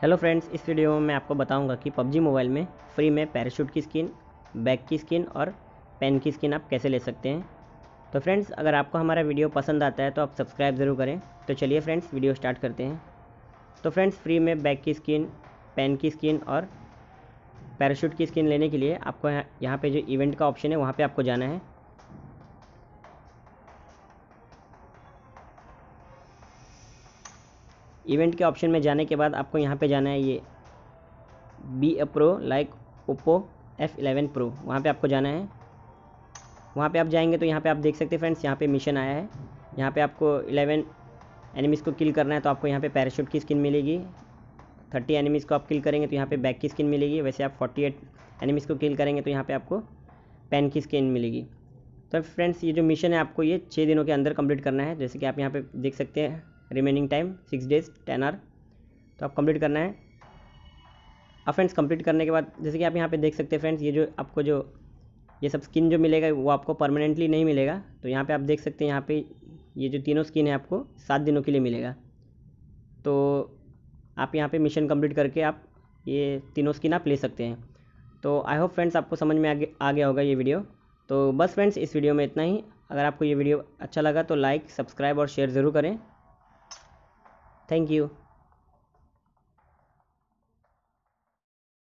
Hello friends, इस video में मैं आपको बताऊँगा कि पबजी मोबाइल में फ्री में पैराशूट की स्किन बैग की स्किन और पेन की स्किन आप कैसे ले सकते हैं। तो फ्रेंड्स, अगर आपको हमारा वीडियो पसंद आता है तो आप सब्सक्राइब ज़रूर करें। तो चलिए फ्रेंड्स, वीडियो स्टार्ट करते हैं। तो फ्रेंड्स, फ्री में बैग की स्किन, पेन की स्किन और पैराशूट की स्किन लेने के लिए आपको यहाँ पर जो इवेंट का ऑप्शन है, वहाँ पर आपको जाना है। इवेंट के ऑप्शन में जाने के बाद आपको यहाँ पे जाना है ये be a pro like Oppo F eleven pro वहाँ पे आपको जाना है। वहाँ पे आप जाएँगे तो यहाँ पे आप देख सकते हैं फ्रेंड्स, यहाँ पे मिशन आया है। यहाँ पे आपको इलेवन एनिमीज़ को किल करना है तो आपको यहाँ पे पैराशूट की स्किन मिलेगी। थर्टी एनिमीज़ को आप किल करेंगे तो यहाँ पे बैक की स्किन मिलेगी। वैसे आप फोर्टी एट एनिमीज़ को किल करेंगे तो यहाँ पे आपको पेन की स्किन मिलेगी। तो फ्रेंड्स, ये जो मिशन है आपको ये छः दिनों के अंदर कंप्लीट करना है। जैसे कि आप यहाँ पे देख सकते हैं। Remaining time six days ten hour तो आप कंप्लीट करना है। अब फ्रेंड्स कंप्लीट करने के बाद, जैसे कि आप यहाँ पे देख सकते हैं फ्रेंड्स ये जो आपको जो, ये सब स्किन जो मिलेगा, वो आपको परमानेंटली नहीं मिलेगा। तो यहाँ पे आप देख सकते हैं, यहाँ पे ये जो तीनों स्किन है आपको सात दिनों के लिए मिलेगा। तो आप यहाँ पे मिशन कंप्लीट करके आप ये तीनों स्किन आप ले सकते हैं। तो आई होप फ्रेंड्स आपको समझ में आ आ गया होगा ये वीडियो तो बस फ्रेंड्स इस वीडियो में इतना ही। अगर आपको ये वीडियो अच्छा लगा तो लाइक सब्सक्राइब और शेयर ज़रूर करें। Thank you.